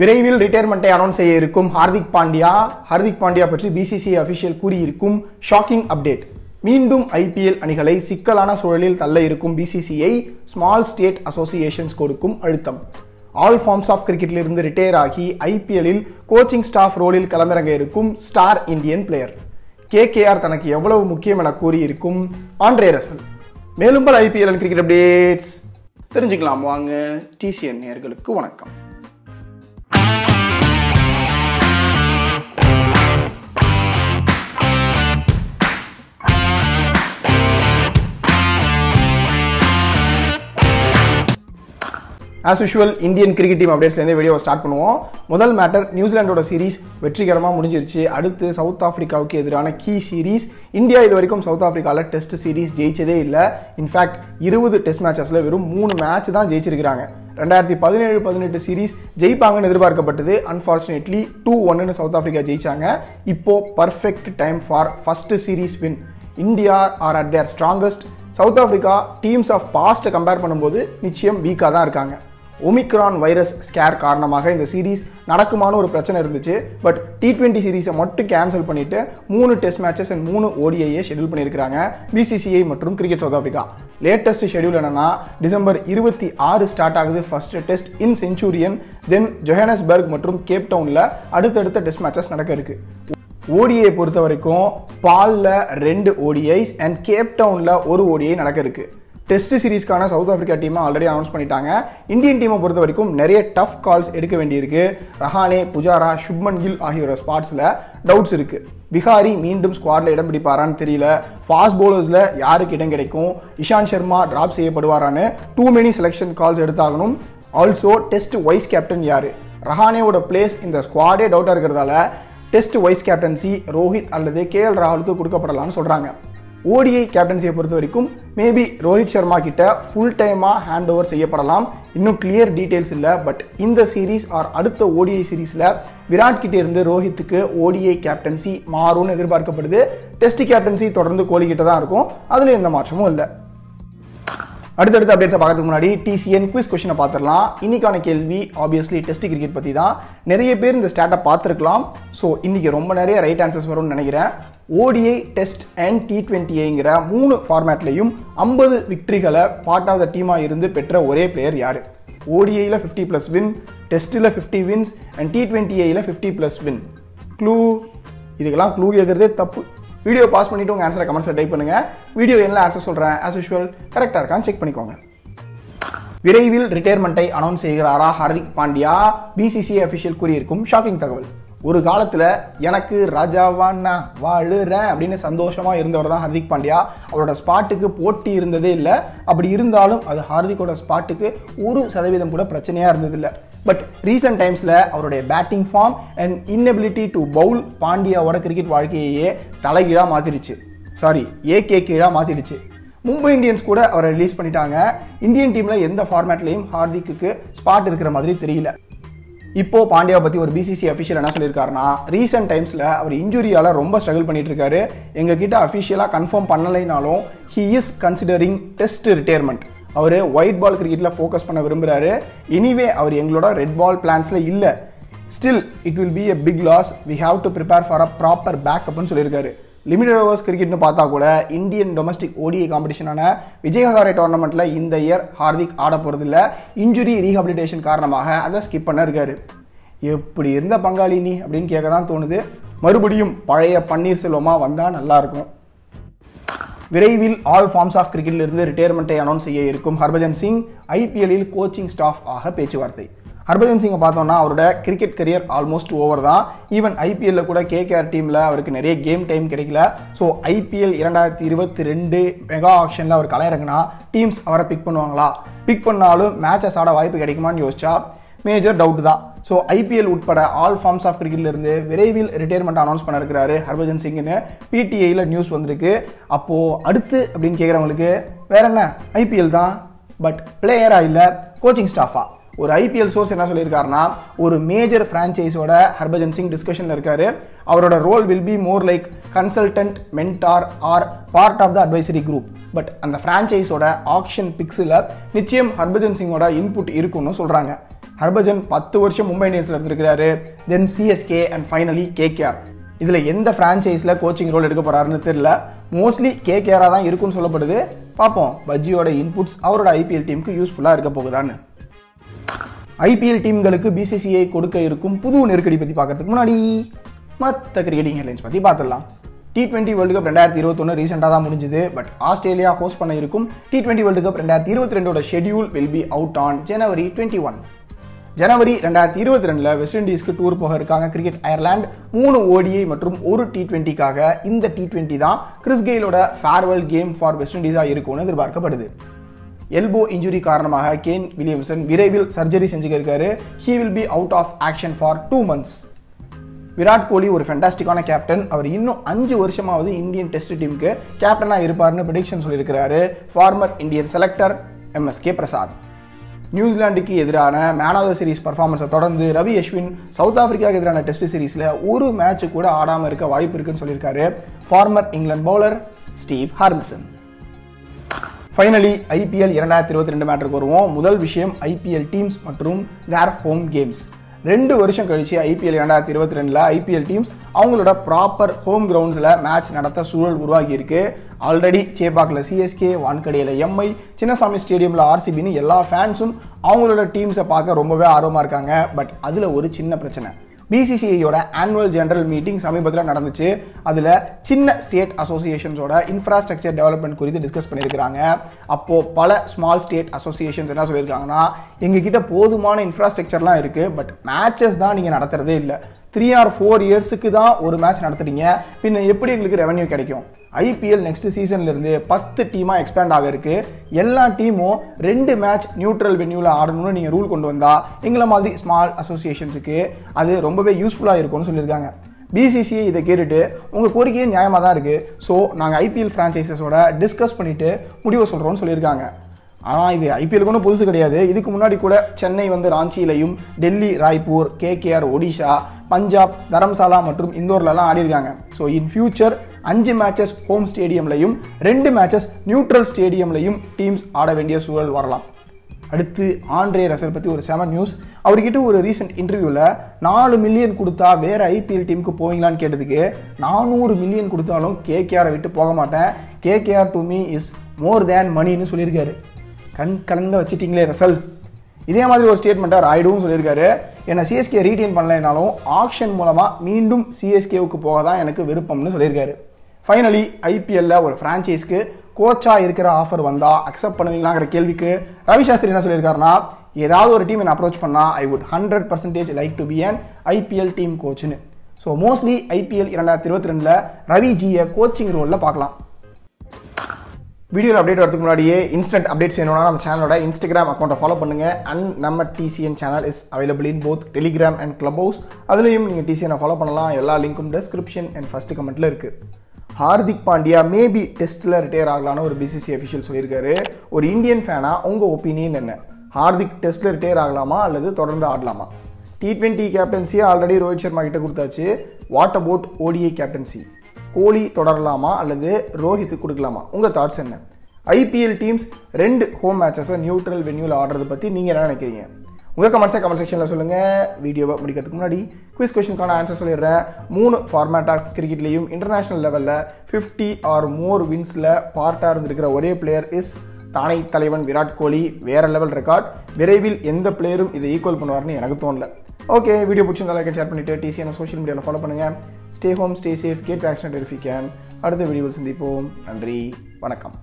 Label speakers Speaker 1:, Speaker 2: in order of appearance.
Speaker 1: விரைவில் ரிட்டையர்மெண்ட்டை அனௌன்ஸ் செய்ய இருக்கும் ஹார்திக் பாண்டியா ஹார்திக் பாண்டியா பற்றி பிசிசிஐ அபிஷியல் கூறியிருக்கும் ஷாக்கிங் அப்டேட் மீண்டும் ஐபிஎல் அணிகளை சிக்கலான சூழலில் தள்ள இருக்கும் பிசிசிஐ ஸ்மால் ஸ்டேட் அசோசியேஷன்ஸ் கொடுக்கும் அழுத்தம். ஆல் ஃபார்ம்ஸ் ஆஃப் கிரிக்கெட்டிலிருந்து ரிட்டையர் ஆகி ஐபிஎல்லில் கோச்சிங் ஸ்டாஃப் ரோலில் களமிறங்க இருக்கும் ஸ்டார் இந்தியன் பிளேயர் கேகேஆர் தனக்கு எவ்வளவு முக்கியம் என கூறியிருக்கும் ஆண்ட்ரே ரசல் மேலும் பல ஐபிஎல் கிரிக்கெட் அப்டேட்ஸ் தெரிஞ்சுக்கலாம். வாங்க டிசிஎன் நேர்களுக்கு வணக்கம். As usual Indian cricket team அப்டேட்ஸ்லேருந்து video start பண்ணுவோம். முதல் மேட்டர் நியூசிலாண்டோட சீரிஸ் வெற்றிகரமாக முடிஞ்சிருச்சு. அடுத்து சவுத் ஆஃப்ரிக்காவுக்கு எதிரான கீ சீரிஸ் இந்தியா இது வரைக்கும் சவுத் ஆஃப்ரிக்காவில் டெஸ்ட் சீரிஸ் ஜெயிச்சதே இல்லை. இன்ஃபேக்ட் இருபது டெஸ்ட் மேட்சஸில் வெறும் மூணு மேட்ச் தான் ஜெயிச்சிருக்கிறாங்க. ரெண்டாயிரத்தி பதினேழு பதினெட்டு சீரீஸ் ஜெயிப்பாங்கன்னு எதிர்பார்க்கப்பட்டது. அன்ஃபார்ச்சுனேட்லி டூ ஒன்னு சவுத் ஆஃப்ரிக்கா ஜெயிச்சாங்க. இப்போ perfect time for first series win India are at their strongest South Africa teams of பாஸ்ட்டை compare பண்ணும்போது நிச்சயம் வீக்காக தான் இருக்காங்க. ஒமிக்ரான் வைரஸ் ஸ்கேர் காரணமாக இந்த சீரீஸ் நடக்குமான ஒரு பிரச்சனை இருந்துச்சு. பட் டி ட்வெண்ட்டி சீரீஸை மட்டும் கேன்சல் பண்ணிவிட்டு மூணு டெஸ்ட் மேட்சஸ் அண்ட் மூணு ஓடிஐயை ஷெடியூல் பண்ணியிருக்காங்க பிசிசிஐ மற்றும் cricket South Africa latest schedule என்னன்னா டிசம்பர் இருபத்தி ஆறு ஸ்டார்ட் ஆகுது first test in Centurion then Johannesburg மற்றும் கேப் டவுனில் அடுத்தடுத்த டெஸ்ட் மேட்சஸ் நடக்க இருக்கு. ஓடிஐ பொறுத்த வரைக்கும் பாலில் ரெண்டு ஓடிஐஸ் அண்ட் கேப் டவுனில் ஒரு ஓடிஐ நடக்க இருக்குது டெஸ்ட் சீரீஸ்க்கான சவுத் ஆஃப்ரிக்கா டீமை ஆல்ரெடி அனௌன்ஸ் பண்ணிட்டாங்க. இந்தியன் டீமை பொறுத்த வரைக்கும் நிறைய டஃப் கால்ஸ் எடுக்க வேண்டியிருக்கு. ரஹானே புஜாரா சுப்மன் கில் ஆகியோர ஸ்பாட்ஸில் டவுட்ஸ் இருக்கு. பிஹாரி மீண்டும் ஸ்குவாட்ல இடம் பிடிப்பாரான்னு தெரியல. ஃபாஸ்ட் பவுலர்ஸில் யாருக்கு இடம் கிடைக்கும்? இஷாந்த் சர்மா டிராப் செய்யப்படுவாரான்னு டூ மெனி செலெக்ஷன் கால்ஸ் எடுத்தாகணும். ஆல்சோ டெஸ்ட் வைஸ் கேப்டன் யார்? ரஹானேவோட பிளேஸ் இந்த ஸ்குவாடே டவுட்டாக இருக்கிறதால டெஸ்ட் வைஸ் கேப்டன்சி ரோஹித் அல்லது கே எல் ராகுலுக்கு கொடுக்கப்படலாம்னு சொல்கிறாங்க ஓடிஐ கேப்டன்சியை பொறுத்த வரைக்கும் மேபி ரோஹித் சர்மா கிட்ட ஃபுல் டைமாக ஹேண்ட் ஓவர் செய்யப்படலாம். இன்னும் கிளியர் டீட்டெயில்ஸ் இல்லை பட் இந்த சீரீஸ் ஆர் அடுத்த ஓடிஐ சீரீஸில் விராட் கிட்டே இருந்து ரோஹித்துக்கு ஓடிஐ கேப்டன்சி மாறும்னு எதிர்பார்க்கப்படுது. டெஸ்ட் கேப்டன்சி தொடர்ந்து கோலி கிட்ட தான் இருக்கும். அதில் எந்த மாற்றமும் இல்லை. அடுத்தடுத்த அப்டேட்ஸை பார்க்கறதுக்கு முன்னாடி டிசிஎன் குவிஸ் கொஷினை பார்த்துடலாம். இன்னைக்கான கேள்வி ஆப்வியஸ்லி டெஸ்ட் கிரிக்கெட் பற்றி தான். நிறைய பேர் இந்த ஸ்டாட்டை பார்த்துருக்கலாம். ஸோ இன்னைக்கு ரொம்ப நிறைய ரைட் ஆன்சர்ஸ் வரும்னு நினைக்கிறேன். ஓடிஐ டெஸ்ட் அண்ட் டி டுவெண்ட்டிங்கிற மூணு ஃபார்மேட்லையும் ஐம்பது விக்ட்ரிகளை பார்ட் ஆஃப் த டீமாக இருந்து பெற்ற ஒரே பிளேயர் யார்? ஓடிஐயில் ஃபிஃப்டி ப்ளஸ் வின் டெஸ்ட்டில் fifty wins and T twenty fifty plus win clue இதுக்கெல்லாம் க்ளூ கேட்குறதே தப்பு. வீடியோ பாஸ் பண்ணிட்டு உங்கள் ஆன்சரை கமெண்ட்ஸில் டைப் பண்ணுங்கள் வீடியோ என்ன ஆன்சர் சொல்கிறேன் ஆஸ் யூஷுவல் கரெக்டாக இருக்கான்னு செக் பண்ணிக்கோங்க. விரைவில் ரிட்டையர்மெண்ட்டை அனௌன்ஸ் செய்கிறாரா ஹார்திக் பாண்டியா? பிசிசிஐ அஃபிஷியல் கூறியிருக்கும் ஷாக்கிங் தகவல். ஒரு காலத்தில் எனக்கு ராஜாவான்னா வாழுறேன் அப்படின்னு சந்தோஷமாக இருந்தவர் தான் ஹார்திக் பாண்டியா. அவரோட ஸ்பாட்டுக்கு போட்டி இருந்ததே இல்லை. அப்படி இருந்தாலும் அது ஹார்திக்கோட ஸ்பாட்டுக்கு ஒரு சதவீதம் கூட பிரச்சனையாக இருந்ததில்லை. பட் ரீசெண்ட் டைம்ஸில் அவருடைய batting form and inability to bowl பாண்டியாவோட cricket வாழ்க்கையையே தலைகீழாக மாற்றிடுச்சு சாரி ஏகே கீழாக மாற்றிடுச்சு மும்பை இந்தியன்ஸ் கூட அவரை ரிலீஸ் பண்ணிட்டாங்க. இந்தியன் டீமில் எந்த ஃபார்மேட்லையும் ஹார்திக்கு ஸ்பாட் இருக்கிற மாதிரி தெரியல. இப்போ பாண்டியா பற்றி ஒரு பிசிசி அஃபிஷியல் என்ன சொல்லியிருக்காருன்னா ரீசெண்ட் டைம்ஸில் அவர் இன்ஜுரியால் ரொம்ப ஸ்ட்ரகிள் பண்ணிட்டு இருக்காரு எங்ககிட்ட கிட்ட confirm பண்ணலைனாலும் he is considering test retirement our white ball கிரிக்கெட்டில் ஃபோக்கஸ் பண்ண விரும்புகிறாரு எனிவே அவர் எங்களோட ரெட் பால் பிளான்ஸில் இல்லை. Still it will be a big loss we have to prepare for a proper பேக்கப்னு சொல்லியிருக்காரு. லிமிடெட் ஓவர்ஸ் கிரிக்கெட்னு பார்த்தா கூட இந்தியன் டொமஸ்டிக் ஓடிஐ காம்படிஷனான விஜய் ஹசாரே டோர்னமெண்ட்டில் இந்த இயர் ஹார்திக் ஆட போகிறது இல்லை இன்ஜுரி ரீஹபிலிட்டேஷன் காரணமாக அதை ஸ்கிப் பண்ண இருக்காரு. எப்படி இருந்த பங்காளி நீ அப்படின்னு கேட்க தான் தோணுது. மறுபடியும் பழைய பன்னீர்செல்வமாக வந்தால் நல்லாயிருக்கும் விரைவில் ஆல் ஃபார்ம்ஸ் ஆஃப் கிரிக்கெட்டிலிருந்து ரிட்டையர்மெண்ட்டை அனௌன்ஸ் செய்ய இருக்கும் ஹர்பஜன் சிங் ஐபிஎல்லில் கோச்சிங் ஸ்டாஃப் ஆக பேச்சுவார்த்தை. ஹர்பஜன் சிங்கை பார்த்தோம்னா அவரோட கிரிக்கெட் கரியர் ஆல்மோஸ்ட் ஓவர் தான். ஈவன் ஐபிஎல்ல கூட கேகேஆர் டீமில் அவருக்கு நிறைய கேம் டைம் கிடைக்கல. ஸோ ஐபிஎல் இரண்டாயிரத்தி இருபத்தி ரெண்டு மெகா ஆக்ஷனில் அவர் கலையிறங்கினா டீம்ஸ் அவரை பிக் பண்ணுவாங்களா? பிக் பண்ணாலும் மேட்சஸ் ஆட வாய்ப்பு கிடைக்குமான்னு யோசிச்சா மேஜர் டவுட் தான். ஸோ ஐபிஎல் உட்பட ஆல் ஃபார்ம்ஸ் ஆஃப் கிரிக்கெட்லேருந்து விரைவில் ரிட்டையர்மெண்ட் அனௌன்ஸ் பண்ணிருக்கிறாரு ஹர்பஜன் சிங்னு பிடிஐயில் நியூஸ் வந்திருக்கு. அப்போது அடுத்து அப்படின்னு கேட்குறவங்களுக்கு வேற என்ன? ஐபிஎல் தான். பட் பிளேயராக இல்லை கோச்சிங் ஸ்டாஃபாக ஒரு ஐபிஎல் சோர்ஸ் என்ன சொல்லியிருக்காருன்னா ஒரு மேஜர் ஃப்ரான்ச்சைஸோட ஹர்பஜன் சிங் டிஸ்கஷனில் இருக்காரு. அவரோட role will be more like consultant mentor or part of the advisory group but அந்த ஃப்ரான்ச்சைஸோட ஆக்ஷன் பிக்ஸில் நிச்சயம் ஹர்பஜன் சிங்கோட இன்புட் இருக்குன்னு சொல்கிறாங்க ஹர்பஜன் பத்து வருஷம் மும்பை இந்தியன்ஸில் இருந்திருக்கிறாரு. Then CSK and finally KKR இதில் எந்த ஃப்ரான்ச்சைஸில் கோச்சிங் ரோல் எடுக்க போகிறாருன்னு தெரியல. மோஸ்ட்லி கேகேஆராக தான் இருக்குன்னு சொல்லப்படுது. பார்ப்போம். பஜ்ஜியோட இன்புட்ஸ் அவரோட ஐபிஎல் டீமுக்கு யூஸ்ஃபுல்லாக இருக்க போகுதான்னு. ஐபிஎல் டீம்களுக்கு பிசிசிஐ கொடுக்க இருக்கும் புது நெருக்கடி பற்றி பார்க்கறதுக்கு முன்னாடி மற்ற கிரிக்கெட்டிங் ஹெட்லைன்ஸ் பற்றி பார்த்துடலாம். டி டுவெண்ட்டி வேர்ல்டு கப் ரெண்டாயிரத்தி இருபத்தொன்று ரீசெண்டாக தான் முடிஞ்சுது. பட் ஆஸ்திரேலியா ஹோஸ்ட் பண்ண இருக்கும் டி டுவெண்ட்டி வேர்ல்டு கப் ரெண்டாயிரத்தி இருபத்தி ரெண்டோட schedule will be out on January twenty one ஜனவரி ரெண்டாயிரத்தி இருபத்தி ரெண்டில் வெஸ்ட் இண்டீஸ்க்கு டூர் போக இருக்காங்க கிரிக்கெட் அயர்லாந்து மூணு ஓடிஐ மற்றும் ஒரு டி டுவெண்ட்டிக்காக இந்த டி டுவெண்ட்டி தான் கிறிஸ் கெயிலோட ஃபேர்வெல் கேம் ஃபார் வெஸ்ட் இண்டீஸாக இருக்கும்னு எதிர்பார்க்கப்படுது. எல்போ இன்ஜுரி காரணமாக கேன் வில்லியம்சன் விரைவில் சர்ஜரி செஞ்சுக்க இருக்காரு he will be out of action for two months Virat Kohli ஒரு ஃபென்டாஸ்டிக்கான கேப்டன் அவர் இன்னும் அஞ்சு வருஷமாவது இந்தியன் டெஸ்ட் டீமுக்கு கேப்டனாக இருப்பார்னு ப்ரெடிக்ஷன் சொல்லியிருக்கிறாரு former Indian selector MSK Prasad நியூசிலாந்துக்கு எதிரான மேன் ஆஃப் த சீரிஸ் பர்ஃபார்மன்ஸை தொடர்ந்து ரவி அஸ்வின் சவுத் ஆஃப்ரிக்காவுக்கு எதிரான டெஸ்ட் சீரிஸில் ஒரு மேட்ச் கூட ஆடாமல் இருக்க வாய்ப்பு இருக்குன்னு சொல்லியிருக்காரு former England bowler Steve Harmison finally IPL இரண்டாயிரத்தி இருபத்தி ரெண்டு மேட்ருக்கு வருவோம். முதல் விஷயம் ஐபிஎல் டீம்ஸ் மற்றும் தேர் ஹோம் கேம்ஸ் ரெண்டு வருஷம் கழிச்சு ஐபிஎல் இரண்டாயிரத்தி இருபத்தி ரெண்டில் ஐபிஎல் டீம்ஸ் அவங்களோட ப்ராப்பர் ஹோம் கிரவுண்ட்ஸில் மேட்ச் நடத்த சூழல் உருவாகி இருக்கு. ஆல்ரெடி சேப்பாக்கில் சிஎஸ்கே வான்கடையில் எம்ஐ சின்னசாமி ஸ்டேடியமில் ஆர்சிபின்னு எல்லா ஃபேன்ஸும் அவங்களோட டீம்ஸை பார்க்க ரொம்பவே ஆர்வமாக இருக்காங்க. பட் அதில் ஒரு சின்ன பிரச்சனை. பிசிசிஐயோட ஆனுவல் ஜெனரல் மீட்டிங் சமீபத்தில் நடந்துச்சு. அதில் சின்ன ஸ்டேட் அசோசியேஷன்ஸோட இன்ஃப்ராஸ்ட்ரக்சர் டெவலப்மெண்ட் குறித்து டிஸ்கஸ் பண்ணியிருக்கிறாங்க. அப்போது பல ஸ்மால் ஸ்டேட் அசோசியேஷன்ஸ் என்ன சொல்லியிருக்காங்கன்னா எங்ககிட்ட போதுமான இன்ஃப்ராஸ்ட்ரக்சர்லாம் இருக்குது பட் மேட்சஸ் தான் நீங்கள் நடத்துகிறதே இல்லை. த்ரீ ஆர் ஃபோர் இயர்ஸுக்கு தான் ஒரு மேட்ச் நடத்துறீங்க. பின்ன எப்படி எங்களுக்கு ரெவன்யூ கிடைக்கும்? ஐபிஎல் நெக்ஸ்ட் சீசன்லேருந்து பத்து டீமாக எக்ஸ்பேண்ட் ஆக இருக்கு. எல்லா டீமும் ரெண்டு மேட்ச் நியூட்ரல் வென்யூவில் ஆடணும்னு நீங்கள் ரூல் கொண்டு வந்தால் எங்களை மாதிரி ஸ்மால் அசோசியேஷன்ஸுக்கு அது ரொம்பவே யூஸ்ஃபுல்லாக இருக்கும்னு சொல்லியிருக்காங்க. பிசிசிஐ இதை கேட்டுட்டு உங்கள் கோரிக்கையே நியாயமாக தான் இருக்குது ஸோ நாங்கள் ஐபிஎல் ஃப்ரான்ச்சைசஸோட டிஸ்கஸ் பண்ணிவிட்டு முடிவு சொல்கிறோன்னு சொல்லியிருக்காங்க. ஆனால் இது ஐபிஎலுக்கு ஒன்றும் புதுசு கிடையாது. இதுக்கு முன்னாடி கூட சென்னை வந்து ராஞ்சியிலையும் டெல்லி ராய்ப்பூர் கேகேஆர் ஒடிஷா பஞ்சாப் தரம்சாலா மற்றும் இந்தோர்லலாம் ஆடிருக்காங்க ஸோ இன் ஃபியூச்சர் அஞ்சு மேட்சஸ் ஹோம் ஸ்டேடியம்லையும் ரெண்டு மேட்சஸ் நியூட்ரல் ஸ்டேடியம்லையும் டீம்ஸ் ஆட வேண்டிய சூழல் வரலாம். அடுத்து ஆண்ட்ரே ரசல் பற்றி ஒரு செம நியூஸ் அவர்கிட்ட ஒரு ரீசெண்ட் இன்டர்வியூவில் நாலு மில்லியன் கொடுத்தா வேறு ஐபிஎல் டீமுக்கு போவீங்களான்னு கேட்டதுக்கு நானூறு மில்லியன் கொடுத்தாலும் கேகேஆரை விட்டு போக மாட்டேன். KKR to me is more than மணின்னு சொல்லியிருக்காரு. கண் கலங்க வச்சுட்டிங்களே ரசல். இதே மாதிரி ஒரு ஸ்டேட்மெண்ட்டாக ராய்டுவும் சொல்லியிருக்காரு. என்னை சிஎஸ்கே ரீடைன் பண்ணலைனாலும் ஆக்ஷன் மூலமாக மீண்டும் சிஎஸ்கேவுக்கு போக தான் எனக்கு விருப்பம்னு சொல்லியிருக்காரு. ஃபைனலி ஐபிஎல்ல ஒரு ஃப்ரான்ச்சைஸ்க்கு கோச்சா இருக்கிற ஆஃபர் வந்தா அக்செப்ட் பண்ணுவீங்களாங்கிற கேள்விக்கு ரவி சாஸ்திரி என்ன சொல்லியிருக்காருன்னா ஏதாவது ஒரு டீம் என்ன அப்ரோச் பண்ணால் I would hundred percentage like to be an IPL team கோச்னு so mostly IPL இரண்டாயிரத்தி இருபத்தி ரெண்டில் ரவி ஜியை கோச்சிங் ரோலில் பார்க்கலாம். வீடியோ அப்டேட் வரதுக்கு முன்னாடியே இன்ஸ்டன்ட் அப்டேட்ஸ் வேணும்னா நம்ம சேனலோட இன்ஸ்டாகிராம் அக்கௌண்ட்டை ஃபாலோ பண்ணுங்கள் அண்ட் நம்ம TCN channel is available in both Telegram and Clubhouse அதுலேயும் நீங்கள் டிசிஎனை ஃபாலோ பண்ணலாம். எல்லா லிங்க்கும் டிஸ்கிரிப்ஷன் அண்ட் ஃபஸ்ட்டு கமெண்ட்டில் இருக்குது ஹார்திக் பாண்டியா மேபி டெஸ்ட்டில் ரிட்டையர் ஆகலான்னு ஒரு பிசிசி அஃபிஷியல் சொல்லியிருக்காரு. ஒரு இந்தியன் ஃபேனாக உங்கள் ஒப்பீனியன் என்ன? ஹார்திக் டெஸ்ட்டில் ரிட்டையர் ஆகலாமா அல்லது தொடர்ந்து ஆடலாமா? டி ட்வெண்ட்டி கேப்டன்சியை ஆல்ரெடி ரோஹித் சர்மா கிட்ட கொடுத்தாச்சு. What about ODI captaincy Kohli தொடரலாமா அல்லது ரோஹித் கொடுக்கலாமா? உங்கள் தாட்ஸ் என்ன? ஐபிஎல் டீம்ஸ் ரெண்டு ஹோம் மேட்சஸை நியூட்ரல் வென்யூவில் ஆடுறது பற்றி நீங்கள் என்ன நினைக்கிறீங்க? உங்கள் கமெண்ட்ஸை கமெண்ட் செக்ஷனில் சொல்லுங்கள் வீடியோவை முடிக்கிறதுக்கு முன்னாடி குவிஸ் கொஷனுக்கான ஆன்சர் சொல்லிடுறேன். மூணு ஃபார்மேட் ஆஃப் கிரிக்கெட்லேயும் இன்டர்நேஷனல் லெவலில் ஃபிஃப்டி ஆர் மோர் வின்ஸில் பார்ட்டாக இருந்திருக்கிற ஒரே பிளேயர் இஸ் தானை தலைவன் விராட் கோலி. வேற லெவல் ரெக்கார்ட் விரைவில் எந்த பிளேயரும் இதை ஈக்குவல் பண்ணுவார்னு எனக்கு தோணல. ஓகே வீடியோ பிடிச்சிருந்தா லைக் ஷேர் பண்ணிவிட்டு டிசியான சோஷியல் மீடியாவில் ஃபாலோ பண்ணுங்கள் stay home stay safe get vaccinate வெரிஃபிகேன் அடுத்த வீடியோவில் சந்திப்போம். நன்றி வணக்கம்.